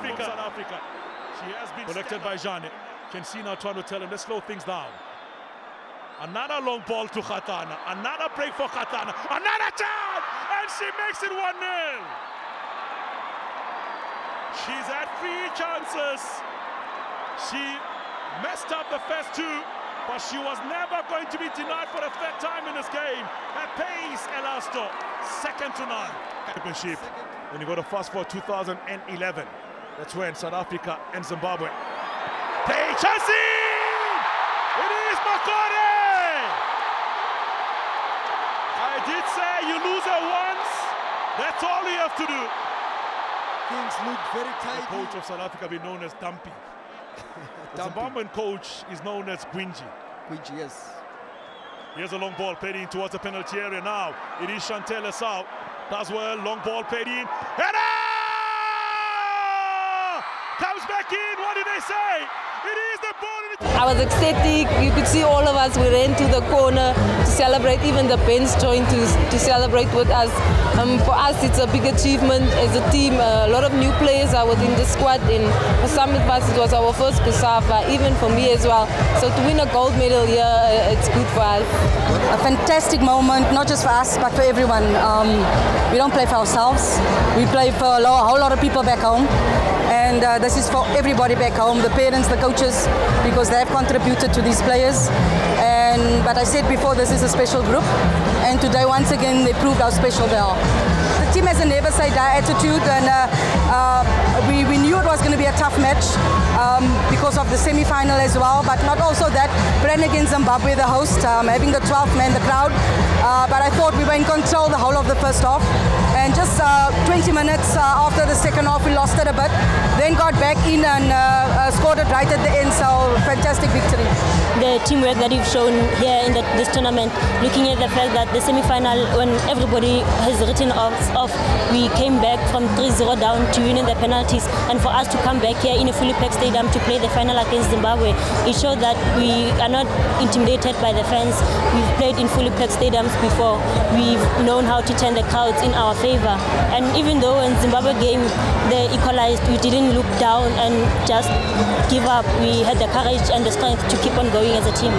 Africa. South Africa. She has been collected by Jane. Can see now trying to tell him, let's slow things down. Another long ball to Kgatlana. Another break for Kgatlana. Another chance! And she makes it 1-0. She's had three chances. She messed up the first two, but she was never going to be denied for the third time in this game. Her pace, Elasto, second to none. Championship. When you go to fast forward 2011, that's when South Africa and Zimbabwe play Chelsea! It is Makore! I did say you lose it once, that's all you have to do. Things look very tight. The coach of South Africa be known as Dumpy. the Zimbabwean coach is known as Gwinji. Gwinji, yes. Here's a long ball played in towards the penalty area now. It is Chantelle Esau. Does well, long ball played in. Header! Back in, what did they say? It is the ball I was ecstatic. You could see all of us. We ran to the corner to celebrate. Even the bench joined to, to celebrate with us. Um, for us, it's a big achievement as a team. Uh, a lot of new players are within the squad. And for some of us, it was our first COSAFA, even for me as well. So to win a gold medal here, uh, it's good for us. A fantastic moment, not just for us, but for everyone. Um, we don't play for ourselves. We play for a, lot, a whole lot of people back home and uh, this is for everybody back home, the parents, the coaches, because they have contributed to these players. And but I said before, this is a special group, and today once again they proved how special they are. The team has a never say die attitude, and uh, uh, we, we knew it was going to be a tough match um, because of the semi-final as well. But not also that, playing against Zimbabwe, the host, um, having the 12th man, the crowd. Uh, but I thought we were in control the whole of the first half. And just uh, 20 minutes uh, after the second half, we lost it a bit. Then got back in and uh, scored it right at the end. So fantastic victory. The teamwork that you've shown here in the, this tournament, looking at the fact that the semi-final, when everybody has written off, off we came back from 3-0 down to winning the penalties. And for us to come back here in a fully packed stadium to play the final against Zimbabwe, it showed that we are not intimidated by the fans. We've played in fully packed stadiums before. We've known how to turn the crowds in our favor. And even though in Zimbabwe game they equalized, we didn't look down and just give up. We had the courage and the strength to keep on going as a team.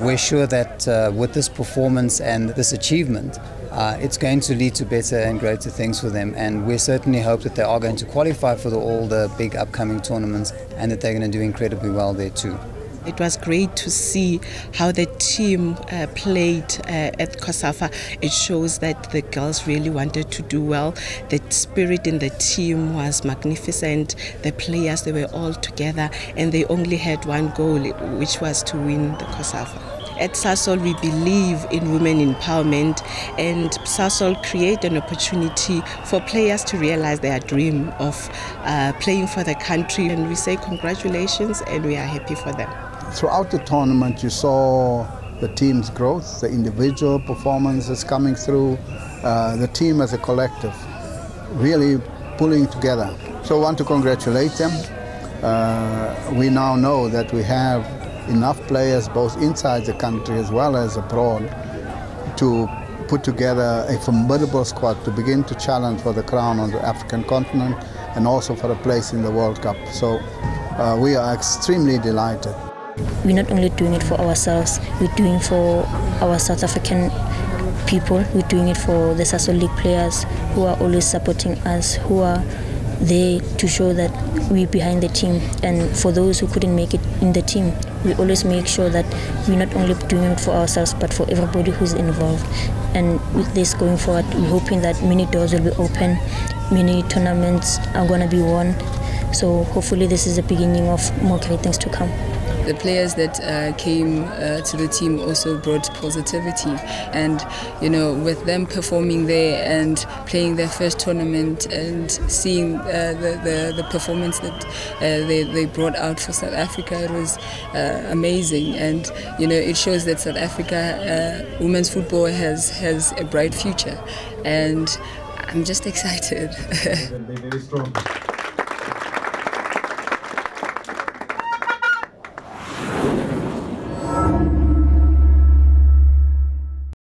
We're sure that uh, with this performance and this achievement, uh, it's going to lead to better and greater things for them. And we certainly hope that they are going to qualify for the, all the big upcoming tournaments and that they're going to do incredibly well there too. It was great to see how the team uh, played uh, at COSAFA. It shows that the girls really wanted to do well. The spirit in the team was magnificent. The players, they were all together and they only had one goal, which was to win the COSAFA. At Sasol, we believe in women empowerment, and Sasol create an opportunity for players to realize their dream of uh, playing for the country. And we say congratulations, and we are happy for them. Throughout the tournament, you saw the team's growth, the individual performances coming through, uh, the team as a collective, really pulling together. So I want to congratulate them. Uh, we now know that we have enough players both inside the country as well as abroad to put together a formidable squad to begin to challenge for the crown on the African continent and also for a place in the World Cup. So uh, we are extremely delighted. We're not only doing it for ourselves, we're doing for our South African people, we're doing it for the Sasol League players who are always supporting us, who are there to show that we're behind the team. And for those who couldn't make it in the team, we always make sure that we're not only doing it for ourselves, but for everybody who's involved. And with this going forward, we're hoping that many doors will be open, many tournaments are going to be won. So hopefully this is the beginning of more great things to come the players that uh, came uh, to the team also brought positivity. And you know with them performing there and playing their first tournament and seeing uh, the, the, the performance that uh, they, they brought out for South Africa it was uh, amazing. And you know it shows that South Africa uh, women's football has has a bright future. And I'm just excited.